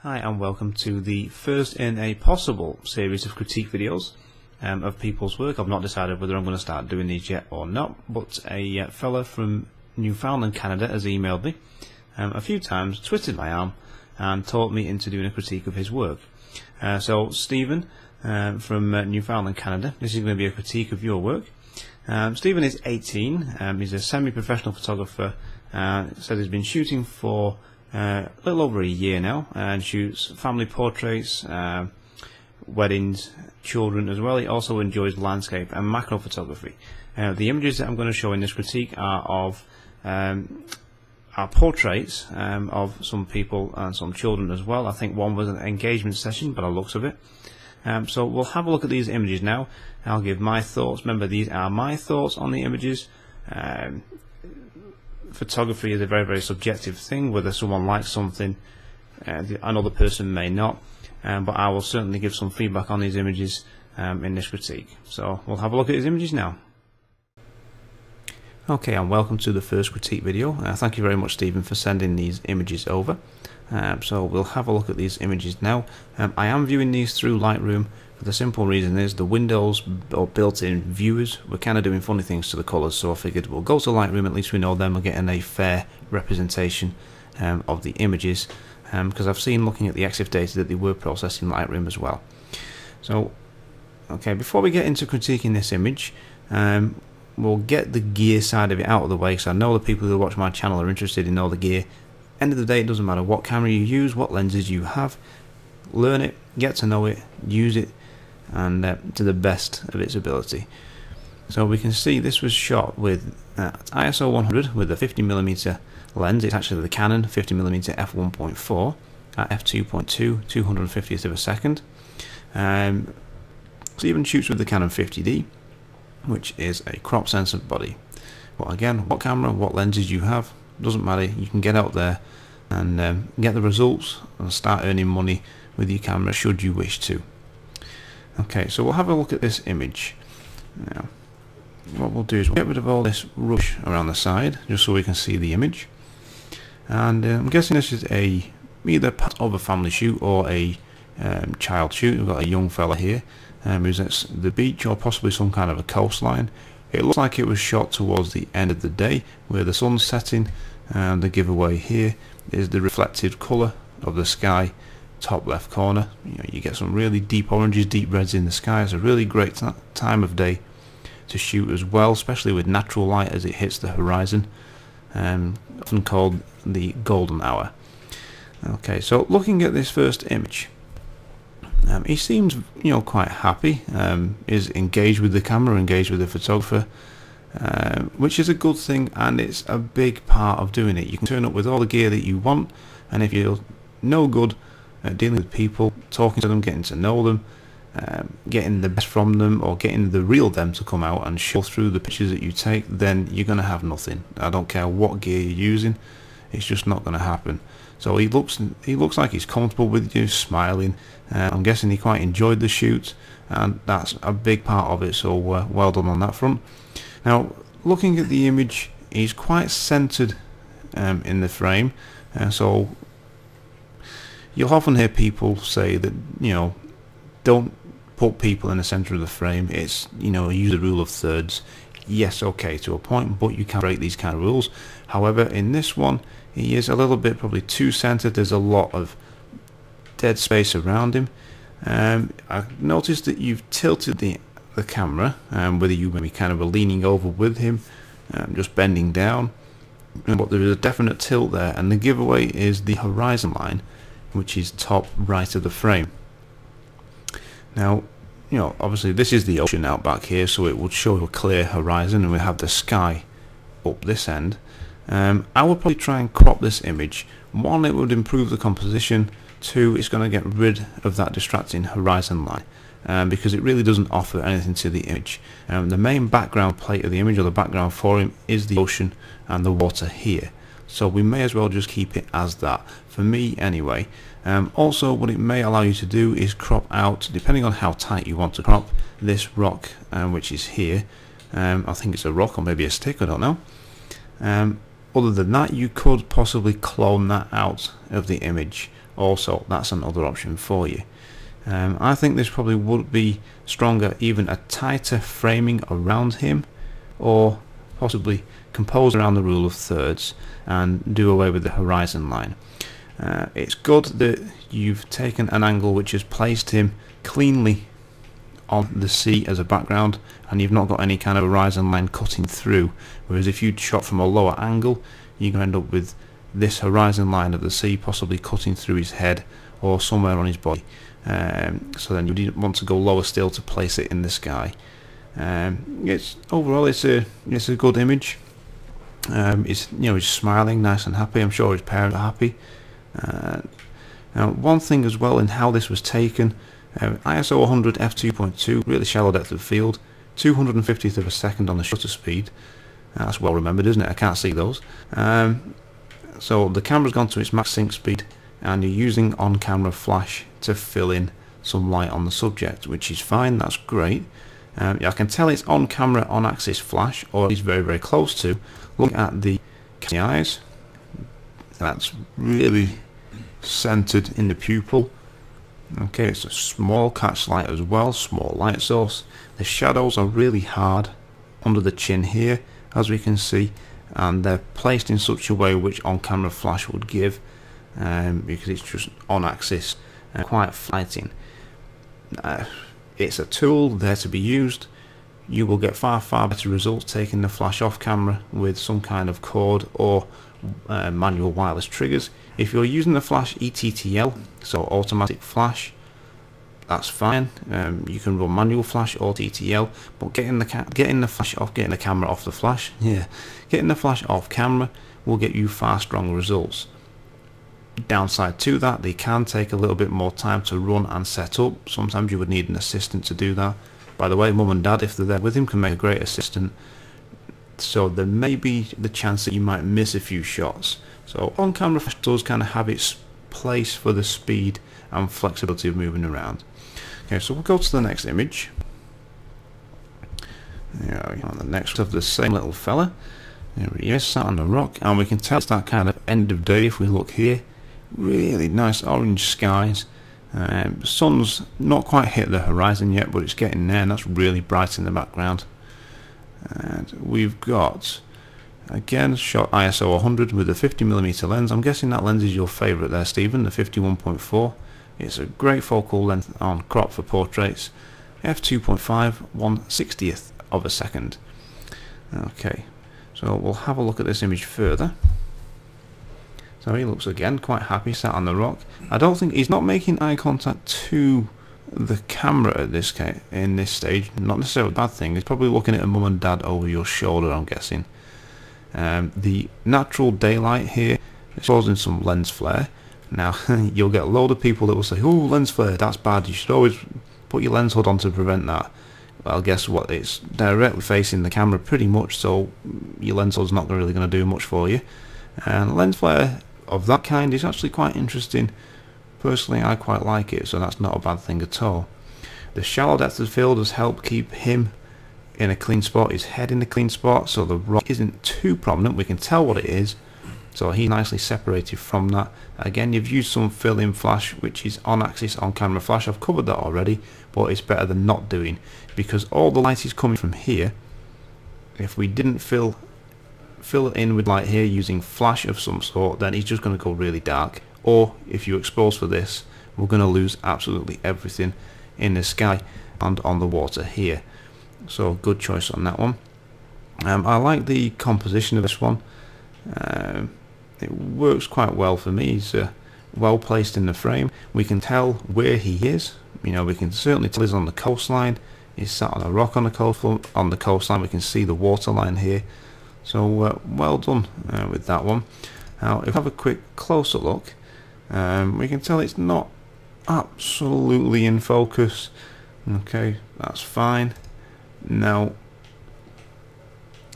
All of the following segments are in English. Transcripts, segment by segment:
Hi and welcome to the first in a possible series of critique videos um, of people's work. I've not decided whether I'm going to start doing these yet or not, but a uh, fella from Newfoundland, Canada has emailed me um, a few times, twisted my arm and taught me into doing a critique of his work. Uh, so Steven uh, from uh, Newfoundland, Canada, this is going to be a critique of your work. Um, Steven is 18, um, he's a semi-professional photographer, uh, said he's been shooting for a little over a year now and shoots family portraits, uh, weddings, children as well. He also enjoys landscape and macro photography. Uh, the images that I'm going to show in this critique are of um, are portraits um, of some people and some children as well. I think one was an engagement session by the looks of it. Um, so we'll have a look at these images now. I'll give my thoughts. Remember, these are my thoughts on the images. Photography is a very, very subjective thing. Whether someone likes something, uh, another person may not. Um, but I will certainly give some feedback on these images um, in this critique. So we'll have a look at these images now. Okay, and welcome to the first critique video. Uh, thank you very much, Steven, for sending these images over. Um, so we'll have a look at these images now. Um, I am viewing these through Lightroom. The simple reason is the windows or built-in viewers were kind of doing funny things to the colours, so I figured we'll go to Lightroom, at least we know then we're getting a fair representation um, of the images, because um, I've seen looking at the EXIF data that they were processing Lightroom as well. So, okay, before we get into critiquing this image, um, we'll get the gear side of it out of the way, because I know the people who watch my channel are interested in all the gear. End of the day, it doesn't matter what camera you use, what lenses you have, learn it, get to know it, use it, and uh, to the best of its ability. So we can see this was shot with uh, ISO 100 with a 50mm lens. It's actually the Canon 50mm f1.4 at f2.2, 250th of a second. Um, Steven shoots with the Canon 50D, which is a crop sensor body. But again, what camera, what lenses you have, doesn't matter. You can get out there and um, get the results and start earning money with your camera should you wish to. Okay, so we'll have a look at this image. Now, what we'll do is we'll get rid of all this rush around the side, just so we can see the image. And uh, I'm guessing this is a either part of a family shoot or a um, child shoot. We've got a young fella here um, who's at the beach or possibly some kind of a coastline. It looks like it was shot towards the end of the day where the sun's setting and the giveaway here is the reflected colour of the sky top left corner. You, know, you get some really deep oranges deep reds in the sky. It's a really great time of day to shoot as well especially with natural light as it hits the horizon um, often called the golden hour. Okay so looking at this first image um, he seems you know quite happy um, is engaged with the camera engaged with the photographer uh, which is a good thing and it's a big part of doing it. You can turn up with all the gear that you want and if you're no good uh, dealing with people, talking to them, getting to know them, um, getting the best from them, or getting the real them to come out and show through the pictures that you take, then you're going to have nothing. I don't care what gear you're using, it's just not going to happen. So he looks he looks like he's comfortable with you, smiling. Uh, I'm guessing he quite enjoyed the shoot, and that's a big part of it. So uh, well done on that front. Now, looking at the image, he's quite centered um, in the frame, uh, so you'll often hear people say that you know don't put people in the center of the frame. It's you know use the rule of thirds. Yes okay to a point but you can break these kind of rules. However in this one he is a little bit probably too centered. There's a lot of dead space around him. Um, I noticed that you've tilted the the camera um, whether you maybe kind of are leaning over with him um, just bending down. But there is a definite tilt there and the giveaway is the horizon line which is top right of the frame. Now, you know, obviously this is the ocean out back here, so it would show a clear horizon, and we have the sky up this end. Um, I would probably try and crop this image. One, it would improve the composition. Two, it's going to get rid of that distracting horizon line. Um, because it really doesn't offer anything to the image. Um, the main background plate of the image or the background for him is the ocean and the water here so we may as well just keep it as that for me anyway. Um, also what it may allow you to do is crop out depending on how tight you want to crop this rock um, which is here. Um, I think it's a rock or maybe a stick I don't know. Um, other than that you could possibly clone that out of the image. Also that's another option for you. Um, I think this probably would be stronger even a tighter framing around him or possibly compose around the rule of thirds and do away with the horizon line. Uh, it's good that you've taken an angle which has placed him cleanly on the sea as a background and you've not got any kind of horizon line cutting through. Whereas if you'd shot from a lower angle you're going to end up with this horizon line of the sea possibly cutting through his head or somewhere on his body. Um, so then you didn't want to go lower still to place it in the sky. Um, it's overall it's a it's a good image um, he's you know he's smiling nice and happy I'm sure his parents are happy uh, now one thing as well in how this was taken um, ISO 100 f2.2, really shallow depth of field, 250th of a second on the shutter speed. That's well remembered, isn't it? I can't see those. Um, so the camera's gone to its max sync speed, and you're using on-camera flash to fill in some light on the subject, which is fine. That's great. Um, I can tell it's on-camera on-axis flash, or it's very very close to. Look at the eyes. That's really centered in the pupil. Okay it's a small catch light as well small light source. The shadows are really hard under the chin here as we can see and they're placed in such a way which on-camera flash would give um, because it's just on axis and quite flighting uh, it's a tool there to be used you will get far far better results taking the flash off camera with some kind of cord or uh, manual wireless triggers. If you're using the flash ETTL so automatic flash that's fine. Um, you can run manual flash or TTL but getting the getting the flash off getting the camera off the flash yeah. getting the flash off camera will get you far stronger results. Downside to that they can take a little bit more time to run and set up. Sometimes you would need an assistant to do that by the way mum and dad if they're there with him can make a great assistant. So there may be the chance that you might miss a few shots. So on camera flash does kind of have its place for the speed and flexibility of moving around. Okay so we'll go to the next image. There on the next of the same little fella. There he is sat on the rock and we can tell it's that kind of end of day if we look here. Really nice orange skies um, sun's not quite hit the horizon yet but it's getting there and that's really bright in the background. And we've got again shot ISO 100 with a 50mm lens. I'm guessing that lens is your favourite there Steven the 51.4 it's a great focal length on crop for portraits. F2.5 1 60th of a second. Okay so we'll have a look at this image further so he looks again quite happy sat on the rock I don't think he's not making eye contact to the camera at this case, in this stage, not necessarily a bad thing. He's probably looking at a mum and dad over your shoulder, I'm guessing. Um, the natural daylight here is causing some lens flare. Now, you'll get a load of people that will say, oh, lens flare, that's bad. You should always put your lens hood on to prevent that. Well, guess what? It's directly facing the camera pretty much, so your lens hood's not really going to do much for you. And lens flare of that kind is actually quite interesting Personally, I quite like it, so that's not a bad thing at all. The shallow depth of field has helped keep him in a clean spot, his head in a clean spot, so the rock isn't too prominent. We can tell what it is, so he's nicely separated from that. Again, you've used some fill-in flash, which is on-axis on-camera flash. I've covered that already, but it's better than not doing, because all the light is coming from here. If we didn't fill fill it in with light here using flash of some sort, then he's just going to go really dark. Or if you expose for this we're going to lose absolutely everything in the sky and on the water here. So good choice on that one. Um, I like the composition of this one. Um, it works quite well for me. He's uh, well placed in the frame. We can tell where he is. You know we can certainly tell he's on the coastline. He's sat on a rock on the coast on the coastline. We can see the waterline here so uh, well done uh, with that one. Now if we have a quick closer look um, we can tell it's not absolutely in focus. Okay that's fine. Now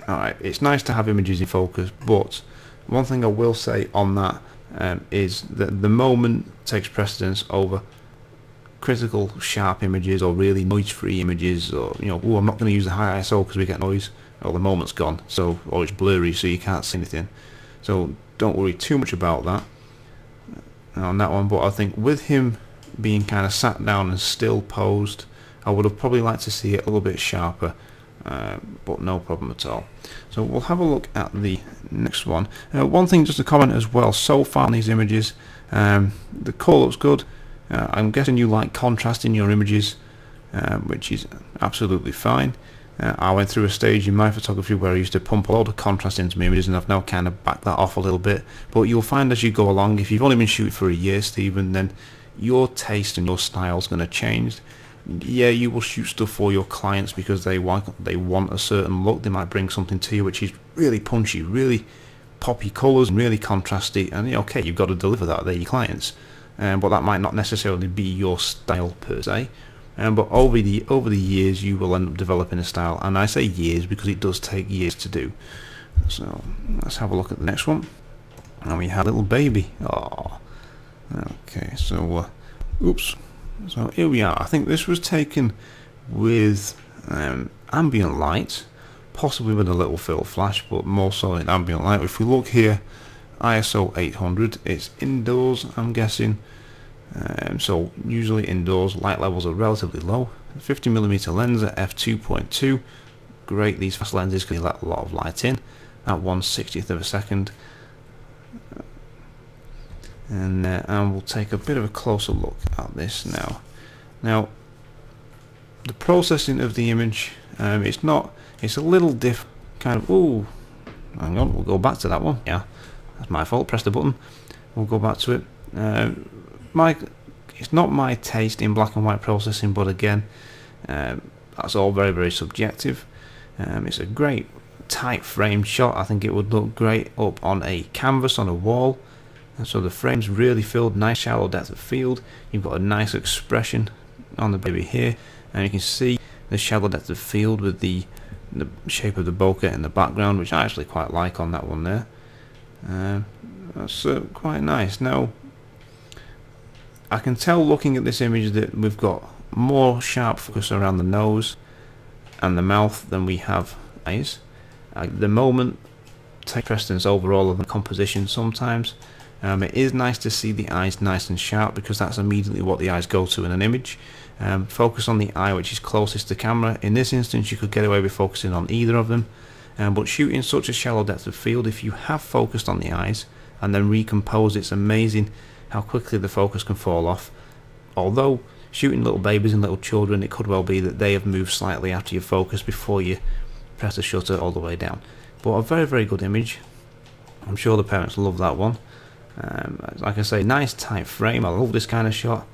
alright it's nice to have images in focus but one thing I will say on that um, is that the moment takes precedence over critical sharp images or really noise free images or you know oh I'm not going to use the high ISO because we get noise or the moment's gone so or it's blurry so you can't see anything. So don't worry too much about that uh, on that one but I think with him being kind of sat down and still posed I would have probably liked to see it a little bit sharper uh, but no problem at all. So we'll have a look at the next one. Uh, one thing just to comment as well so far on these images um, the call looks good. Uh, I'm guessing you like contrast in your images um, which is absolutely fine uh, I went through a stage in my photography where I used to pump a lot of contrast into my images and I've now kind of backed that off a little bit. But you'll find as you go along if you've only been shooting for a year Steven then your taste and your style is going to change. Yeah you will shoot stuff for your clients because they want they want a certain look. They might bring something to you which is really punchy really poppy colours and really contrasty and okay you've got to deliver that to your clients. Um, but that might not necessarily be your style per se um, but over the over the years you will end up developing a style. And I say years because it does take years to do. So let's have a look at the next one. And we have a little baby. Oh okay so uh, oops. So here we are. I think this was taken with um, ambient light possibly with a little fill flash but more so in ambient light. If we look here ISO 800 it's indoors I'm guessing um, so usually indoors light levels are relatively low. 50mm lens at f2.2 great these fast lenses can let a lot of light in at 1 60th of a second. And, uh, and we'll take a bit of a closer look at this now. Now the processing of the image um, it's not it's a little diff kind of oh hang on we'll go back to that one. Yeah that's my fault press the button. We'll go back to it. Uh, my it's not my taste in black and white processing but again um, that's all very very subjective. Um, it's a great tight frame shot. I think it would look great up on a canvas on a wall. And so the frame's really filled nice shallow depth of field. You've got a nice expression on the baby here and you can see the shallow depth of field with the the shape of the bokeh in the background which I actually quite like on that one there. Uh, that's uh, quite nice. Now I can tell looking at this image that we've got more sharp focus around the nose and the mouth than we have eyes. At the moment take precedence over all of the composition sometimes. Um, it is nice to see the eyes nice and sharp because that's immediately what the eyes go to in an image. Um, focus on the eye which is closest to camera. In this instance you could get away with focusing on either of them. Um, but shooting such a shallow depth of field, if you have focused on the eyes and then recompose, it's amazing how quickly the focus can fall off. Although shooting little babies and little children, it could well be that they have moved slightly after your focus before you press the shutter all the way down. But a very, very good image. I'm sure the parents love that one. Um, like I say, nice tight frame. I love this kind of shot.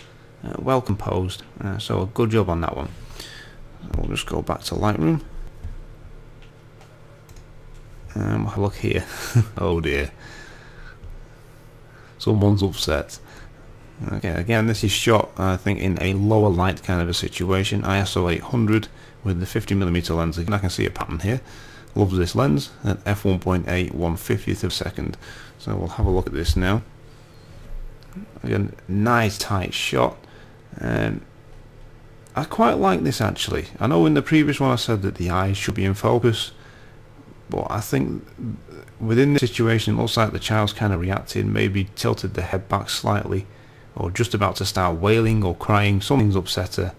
Uh, well composed. Uh, so a good job on that one. We'll just go back to Lightroom. Um, look here. oh dear someone's upset. Okay, again, this is shot, I think, in a lower light kind of a situation. ISO 800 with the 50mm lens. Again, I can see a pattern here. Love this lens at f1.8, 150th of second. So we'll have a look at this now. Again, nice tight shot. Um, I quite like this actually. I know in the previous one I said that the eyes should be in focus, but I think within this situation it looks like the child's kind of reacted, maybe tilted the head back slightly, or just about to start wailing or crying, something's upset her.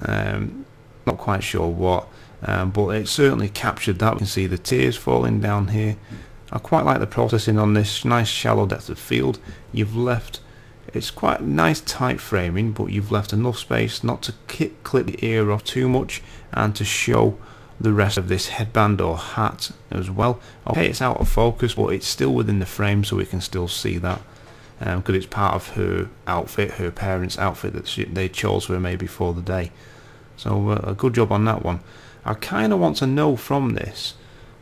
Um, not quite sure what, um, but it certainly captured that. We can see the tears falling down here. I quite like the processing on this nice shallow depth of field. You've left, it's quite nice tight framing, but you've left enough space not to clip the ear off too much and to show the rest of this headband or hat as well. Okay, it's out of focus, but it's still within the frame, so we can still see that because um, it's part of her outfit, her parents' outfit that she, they chose for maybe for the day. So uh, a good job on that one. I kind of want to know from this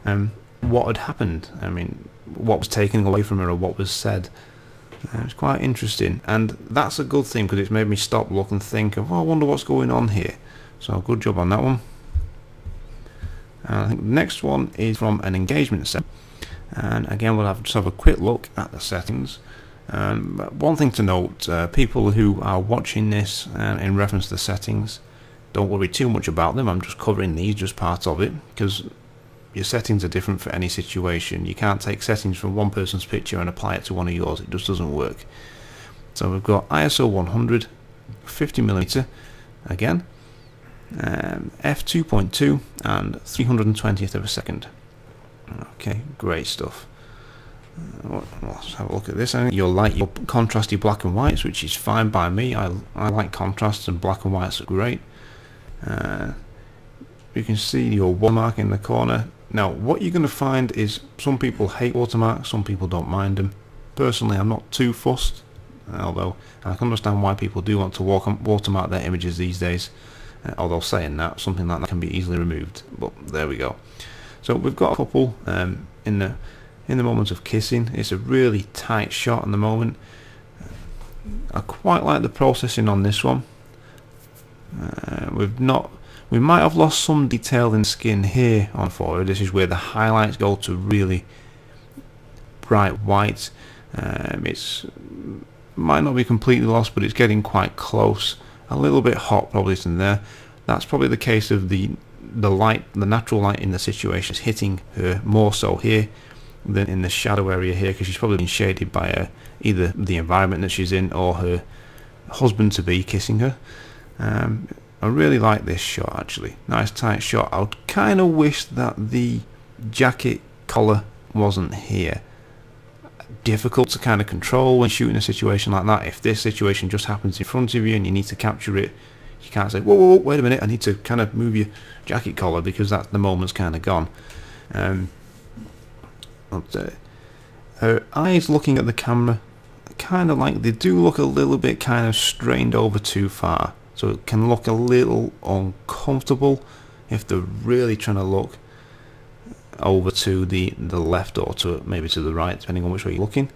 um, what had happened. I mean, what was taken away from her or what was said. Uh, it's quite interesting, and that's a good thing because it's made me stop, look, and think of, oh, I wonder what's going on here. So good job on that one. I think the next one is from an engagement set and again we'll have just have a quick look at the settings um, one thing to note uh, people who are watching this uh, in reference to the settings don't worry too much about them I'm just covering these just parts of it because your settings are different for any situation. You can't take settings from one person's picture and apply it to one of yours. It just doesn't work. So we've got ISO 100, 50 millimeter again, um, f2.2 and 320th of a second. Okay, great stuff. Uh, let's have a look at this. You'll like your contrasty black and whites, which is fine by me. I, I like contrasts and black and whites are great. Uh, you can see your watermark in the corner. Now, what you're going to find is some people hate watermarks, some people don't mind them. Personally, I'm not too fussed, although I can understand why people do want to watermark their images these days. Uh, although saying that, something like that can be easily removed. But there we go. So we've got a couple um, in the in the moment of kissing. It's a really tight shot in the moment. I quite like the processing on this one. Uh, we've not we might have lost some detail in skin here on forward. This is where the highlights go to really bright white. Um, it's might not be completely lost, but it's getting quite close. A little bit hot probably in there. That's probably the case of the the light, the natural light in the situation is hitting her more so here than in the shadow area here because she's probably been shaded by uh, either the environment that she's in or her husband to be kissing her. Um, I really like this shot actually. Nice tight shot. I would kind of wish that the jacket collar wasn't here. Difficult to kind of control when shooting a situation like that. If this situation just happens in front of you and you need to capture it, you can't say, whoa, whoa, whoa wait a minute, I need to kind of move your jacket collar because that the moment's kind of gone. Um, her eyes looking at the camera, kind of like, they do look a little bit kind of strained over too far so it can look a little uncomfortable if they're really trying to look over to the the left or to maybe to the right depending on which way you're looking.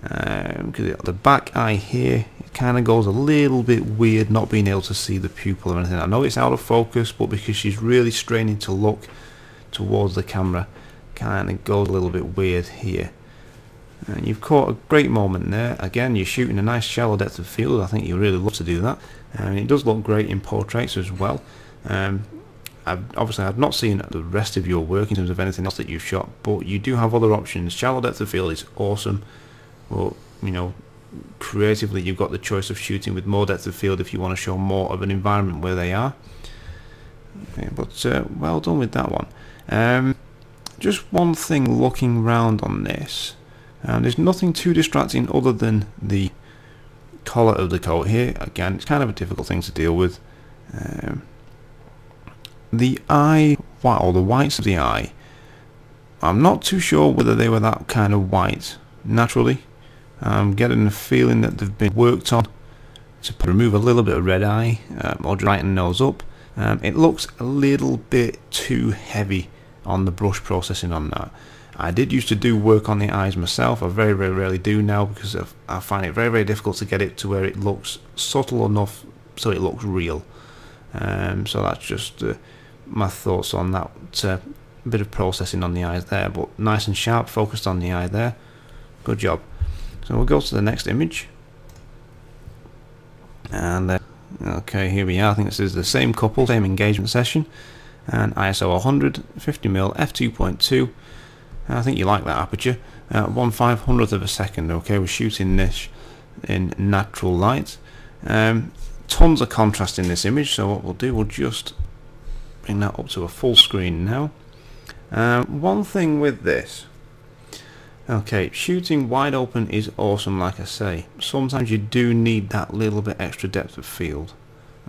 Because um, the back eye here kind of goes a little bit weird not being able to see the pupil or anything. I know it's out of focus but because she's really straining to look towards the camera kind of goes a little bit weird here. And you've caught a great moment there. Again you're shooting a nice shallow depth of field. I think you really love to do that. And it does look great in portraits as well. Um, I've, obviously I've not seen the rest of your work in terms of anything else that you've shot but you do have other options. Shallow depth of field is awesome. Well, you know creatively you've got the choice of shooting with more depth of field if you want to show more of an environment where they are. Okay, but uh, well done with that one. Um, just one thing looking round on this. Um, there's nothing too distracting other than the collar of the coat here. Again, it's kind of a difficult thing to deal with. Um, the eye, or the whites of the eye, I'm not too sure whether they were that kind of white naturally. I'm getting the feeling that they've been worked on to remove a little bit of red eye um, or brighten nose up. Um, it looks a little bit too heavy on the brush processing on that. I did used to do work on the eyes myself. I very, very rarely do now because I find it very, very difficult to get it to where it looks subtle enough so it looks real. Um, so that's just uh, my thoughts on that uh, bit of processing on the eyes there. But nice and sharp, focused on the eye there. Good job. So we'll go to the next image. And uh, okay, here we are. I think this is the same couple, same engagement session. And ISO 100, 50mm, f2.2. I think you like that aperture. Uh, one five hundredth of a second. Okay, we're shooting this in natural light. Um, tons of contrast in this image. So what we'll do, we'll just bring that up to a full screen now. Uh, one thing with this. Okay, shooting wide open is awesome, like I say. Sometimes you do need that little bit extra depth of field.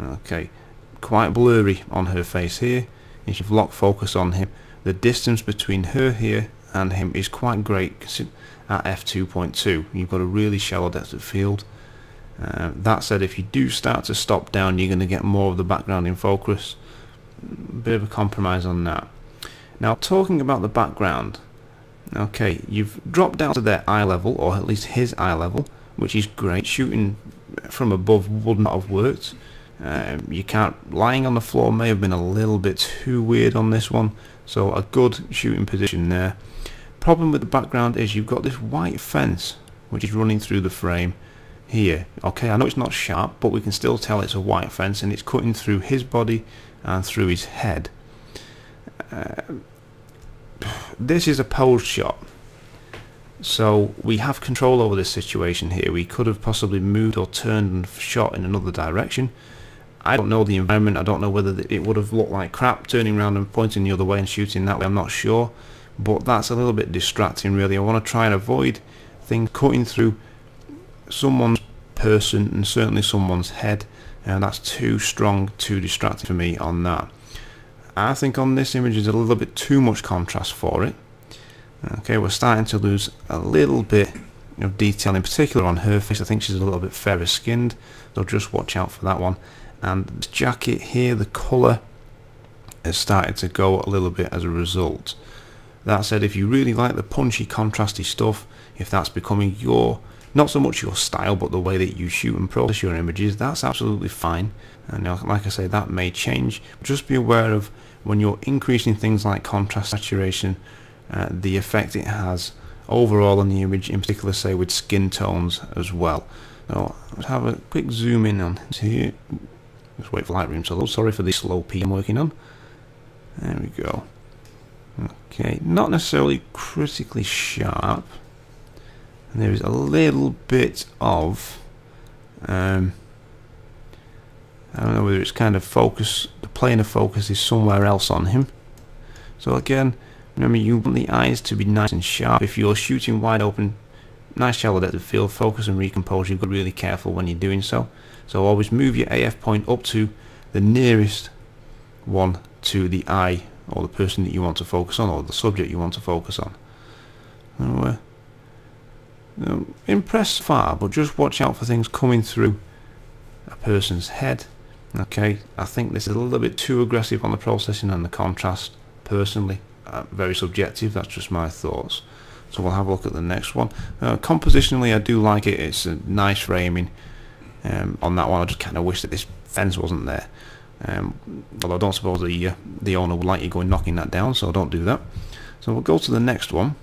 Okay, quite blurry on her face here. If you've locked focus on him, the distance between her here and him is quite great at f2.2 you've got a really shallow depth of field uh, that said if you do start to stop down you're going to get more of the background in focus bit of a compromise on that. Now talking about the background okay you've dropped down to their eye level or at least his eye level which is great. Shooting from above would not have worked. Um, you can't lying on the floor may have been a little bit too weird on this one. So a good shooting position there. Problem with the background is you've got this white fence which is running through the frame here. Okay I know it's not sharp but we can still tell it's a white fence and it's cutting through his body and through his head uh, this is a pose shot. So we have control over this situation here. We could have possibly moved or turned and shot in another direction. I don't know the environment. I don't know whether it would have looked like crap turning around and pointing the other way and shooting that way. I'm not sure. But that's a little bit distracting really. I want to try and avoid things cutting through someone's person and certainly someone's head. And that's too strong, too distracting for me on that. I think on this image is a little bit too much contrast for it. Okay, we're starting to lose a little bit of detail, in particular on her face. I think she's a little bit fairer skinned, so just watch out for that one. And this jacket here, the colour has started to go a little bit as a result. That said, if you really like the punchy, contrasty stuff, if that's becoming your, not so much your style, but the way that you shoot and process your images, that's absolutely fine. And like I say, that may change. Just be aware of when you're increasing things like contrast, saturation, uh, the effect it has overall on the image, in particular say with skin tones as well. So let's have a quick zoom in on here. Just wait for Lightroom to load. Sorry for the slow P I'm working on. There we go. Okay, not necessarily critically sharp. And there is a little bit of um, I don't know whether it's kind of focus, the plane of focus is somewhere else on him. So again, remember you want the eyes to be nice and sharp. If you're shooting wide open, nice shallow depth of field, focus and recompose, you've got to be really careful when you're doing so. So always move your AF point up to the nearest one to the eye or the person that you want to focus on or the subject you want to focus on. Uh, impress far, but just watch out for things coming through a person's head okay? I think this is a little bit too aggressive on the processing and the contrast personally. Uh, very subjective that's just my thoughts. So we'll have a look at the next one. Uh, compositionally I do like it. It's a nice framing um, on that one. I just kind of wish that this fence wasn't there. Um, although I don't suppose the, uh, the owner would like you going knocking that down so don't do that. So we'll go to the next one.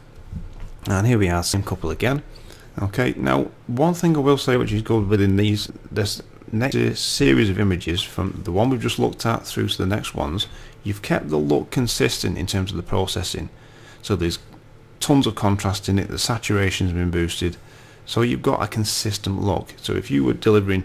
And here we are same couple again okay now one thing I will say which is good within these this next series of images from the one we've just looked at through to the next ones you've kept the look consistent in terms of the processing so there's tons of contrast in it the saturation has been boosted so you've got a consistent look so if you were delivering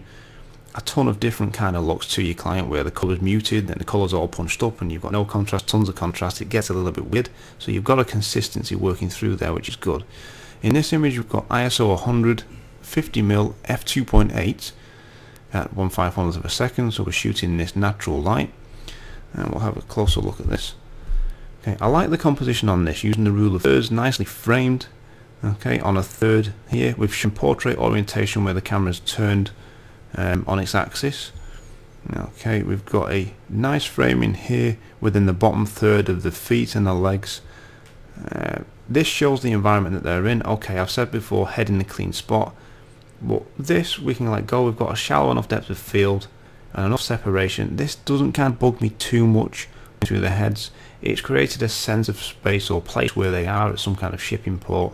a ton of different kind of looks to your client where the color's muted and the colour's all punched up and you've got no contrast, tons of contrast, it gets a little bit weird. So you've got a consistency working through there which is good. In this image we've got ISO 100, 50mm, f2.8 at 1 500th of a second so we're shooting this natural light. And we'll have a closer look at this. Okay I like the composition on this using the rule of thirds nicely framed. Okay on a third here with some portrait orientation where the camera's turned um, on its axis. Okay we've got a nice framing here within the bottom third of the feet and the legs. Uh, this shows the environment that they're in. Okay I've said before head in a clean spot. But this we can let go. We've got a shallow enough depth of field and enough separation. This doesn't kind of bug me too much through the heads. It's created a sense of space or place where they are at some kind of shipping port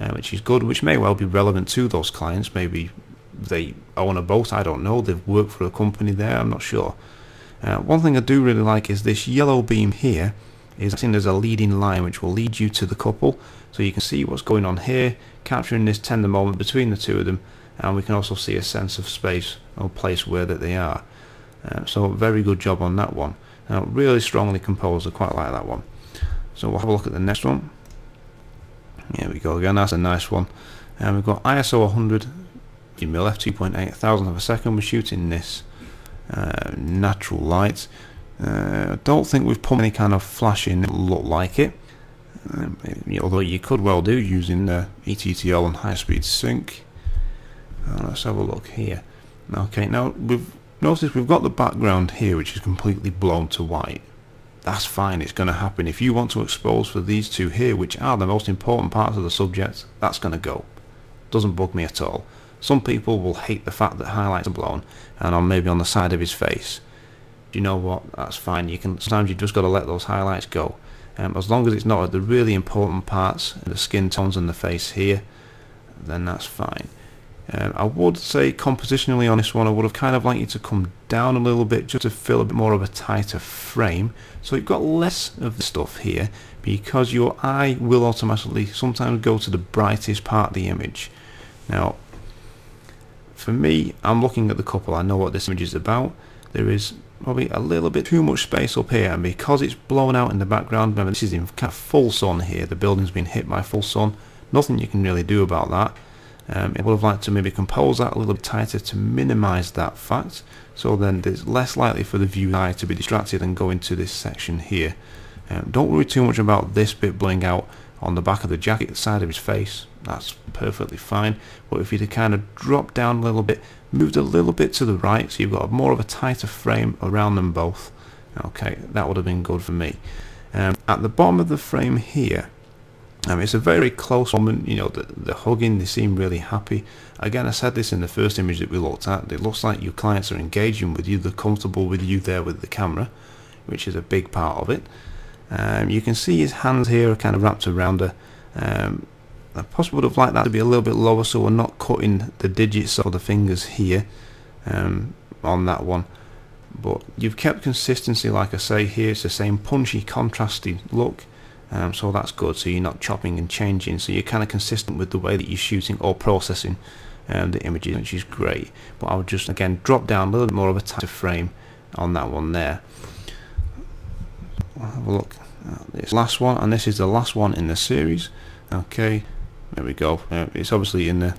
uh, which is good which may well be relevant to those clients. Maybe they own a boat. I don't know. They've worked for a company there. I'm not sure. Uh, one thing I do really like is this yellow beam here is seen as a leading line which will lead you to the couple. So you can see what's going on here capturing this tender moment between the two of them and we can also see a sense of space or place where that they are. Uh, so very good job on that one. Now really strongly composed I quite like that one. So we'll have a look at the next one. Here we go again that's a nice one. And we've got ISO 100 mil f2.8 thousandth of a second we're shooting this uh, natural light uh, I don't think we've put any kind of flash in look like it. Um, although you could well do using the ETTL and high speed sync. Uh, let's have a look here. Okay now we've noticed we've got the background here which is completely blown to white. That's fine it's going to happen. If you want to expose for these two here which are the most important parts of the subject that's going to go. Doesn't bug me at all. Some people will hate the fact that highlights are blown and on maybe on the side of his face you know what that's fine. You can sometimes you just got to let those highlights go. Um, as long as it's not at the really important parts the skin tones and the face here then that's fine. Um, I would say compositionally on this one I would have kind of liked you to come down a little bit just to feel a bit more of a tighter frame. So you've got less of the stuff here because your eye will automatically sometimes go to the brightest part of the image. Now for me I'm looking at the couple. I know what this image is about. There is probably a little bit too much space up here and because it's blown out in the background remember this is in kind of full sun here. The building's been hit by full sun. Nothing you can really do about that. Um, I would have liked to maybe compose that a little bit tighter to minimize that fact so then it's less likely for the view eye to be distracted and go into this section here. Um, don't worry too much about this bit blowing out on the back of the jacket the side of his face. That's perfectly fine. But if you'd kind of dropped down a little bit moved a little bit to the right so you've got more of a tighter frame around them both. Okay that would have been good for me. Um, at the bottom of the frame here um, it's a very close moment you know the, the hugging they seem really happy. Again I said this in the first image that we looked at it looks like your clients are engaging with you they're comfortable with you there with the camera which is a big part of it. Um, you can see his hands here are kind of wrapped around her. Um, I possibly would have liked that to be a little bit lower so we're not cutting the digits of the fingers here um, on that one. But you've kept consistency like I say here it's the same punchy contrasty look um, so that's good. So you're not chopping and changing. So you're kind of consistent with the way that you're shooting or processing um, the images which is great. But I would just again drop down a little bit more of a tighter frame on that one there. Will have a look at this last one and this is the last one in the series. Okay there we go. Uh, it's obviously in the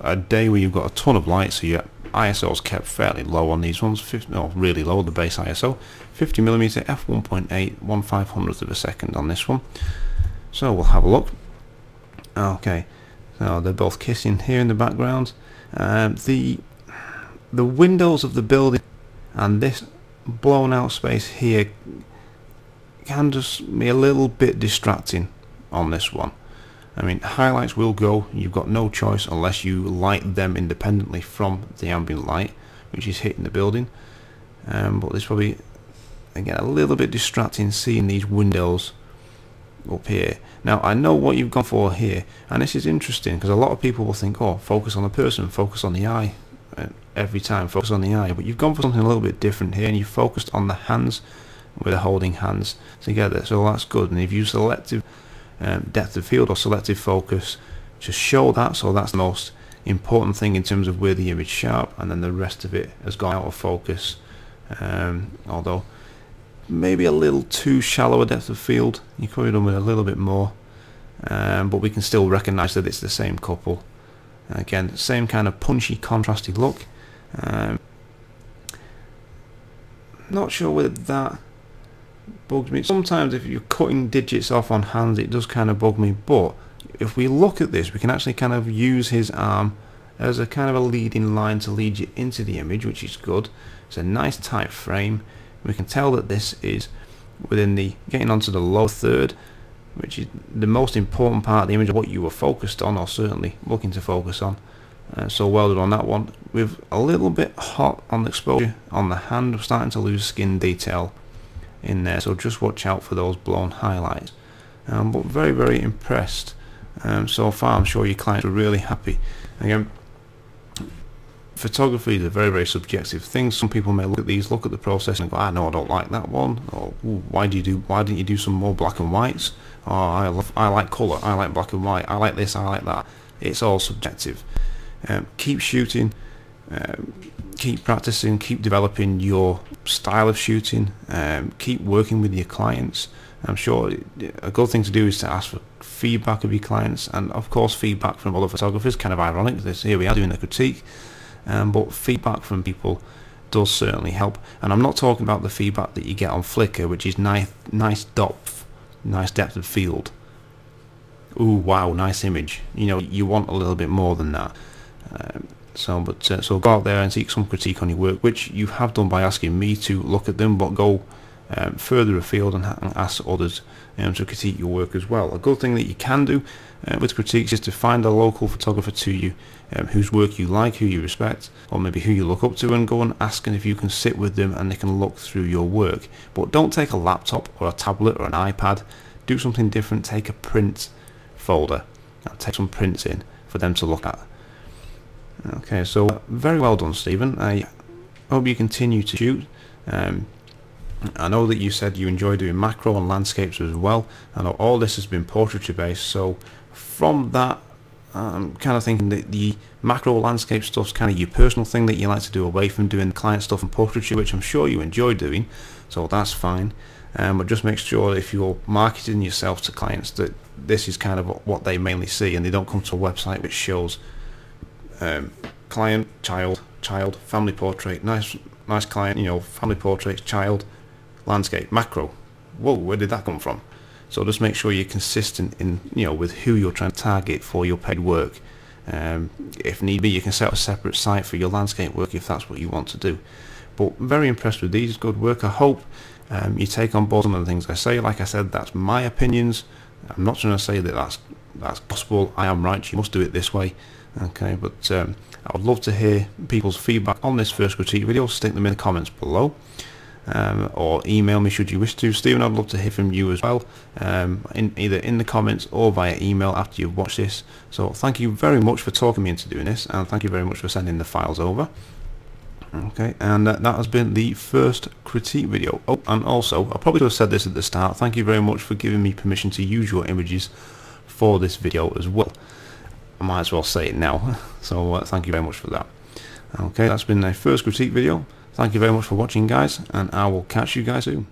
a day where you've got a ton of light so your ISO is kept fairly low on these ones. 50, no, really low the base ISO 50mm f1.8 1 500th of a second on this one. So we'll have a look. Okay so they're both kissing here in the background. Um, the the windows of the building and this blown out space here can just be a little bit distracting on this one. I mean, highlights will go. You've got no choice unless you light them independently from the ambient light, which is hitting the building. Um, but there's probably, again, a little bit distracting seeing these windows up here. Now, I know what you've gone for here, and this is interesting because a lot of people will think, oh, focus on the person, focus on the eye. Uh, every time, focus on the eye. But you've gone for something a little bit different here, and you've focused on the hands with holding hands together. So that's good. And if you selective um, depth of field or selective focus just show that. So that's the most important thing in terms of where the image sharp and then the rest of it has gone out of focus. Um, although maybe a little too shallow a depth of field you could have done with a little bit more um, but we can still recognize that it's the same couple. Again same kind of punchy contrasty look. Um, not sure whether that bugs me. Sometimes if you're cutting digits off on hands it does kind of bug me but if we look at this we can actually kind of use his arm as a kind of a leading line to lead you into the image which is good. It's a nice tight frame. We can tell that this is within the getting onto the low third which is the most important part of the image what you were focused on or certainly looking to focus on. Uh, so well done on that one. With a little bit hot on the exposure on the hand, starting to lose skin detail in there so just watch out for those blown highlights. Um, but very very impressed. Um, so far I'm sure your clients are really happy. Again photography is a very very subjective thing. Some people may look at these look at the process and go I ah, know I don't like that one. Or why do you do why didn't you do some more black and whites? Oh I love I like color I like black and white I like this I like that. It's all subjective. Um, keep shooting. Um, keep practicing, keep developing your style of shooting, um, keep working with your clients. I'm sure a good thing to do is to ask for feedback of your clients and of course feedback from other photographers, kind of ironic this here we are doing a critique, um, but feedback from people does certainly help. And I'm not talking about the feedback that you get on Flickr, which is nice, nice depth, nice depth of field. Ooh, wow, nice image. You know, you want a little bit more than that. Um, so, but uh, so go out there and seek some critique on your work, which you have done by asking me to look at them, but go um, further afield and, and ask others um, to critique your work as well. A good thing that you can do uh, with critiques is to find a local photographer to you um, whose work you like, who you respect, or maybe who you look up to, and go and ask if you can sit with them and they can look through your work. But don't take a laptop or a tablet or an iPad. Do something different. Take a print folder. and take some prints in for them to look at. Okay, so very well done, Steven. I hope you continue to shoot. Um, I know that you said you enjoy doing macro and landscapes as well. I know all this has been portraiture based, so from that, I'm kind of thinking that the macro landscape stuff's kind of your personal thing that you like to do away from doing client stuff and portraiture, which I'm sure you enjoy doing, so that's fine. Um, but just make sure if you're marketing yourself to clients that this is kind of what they mainly see and they don't come to a website which shows um, client, child, child, family portrait, nice, nice client, you know, family portrait, child, landscape, macro. Whoa, where did that come from? So just make sure you're consistent in, you know, with who you're trying to target for your paid work. Um, if need be, you can set up a separate site for your landscape work if that's what you want to do. But very impressed with these, good work. I hope um, you take on board some of the things I say. Like I said, that's my opinions. I'm not trying to say that that's that's possible. I am right. You must do it this way. Okay, but um, I would love to hear people's feedback on this first critique video. Stick them in the comments below. Um, or email me should you wish to. Steven, I'd love to hear from you as well, um, in, either in the comments or via email after you've watched this. So thank you very much for talking me into doing this, and thank you very much for sending the files over. Okay, and uh, that has been the first critique video. Oh, and also, I probably should have said this at the start, thank you very much for giving me permission to use your images for this video as well. I might as well say it now, so uh, thank you very much for that. Okay, that's been the first critique video. Thank you very much for watching guys, and I will catch you guys soon.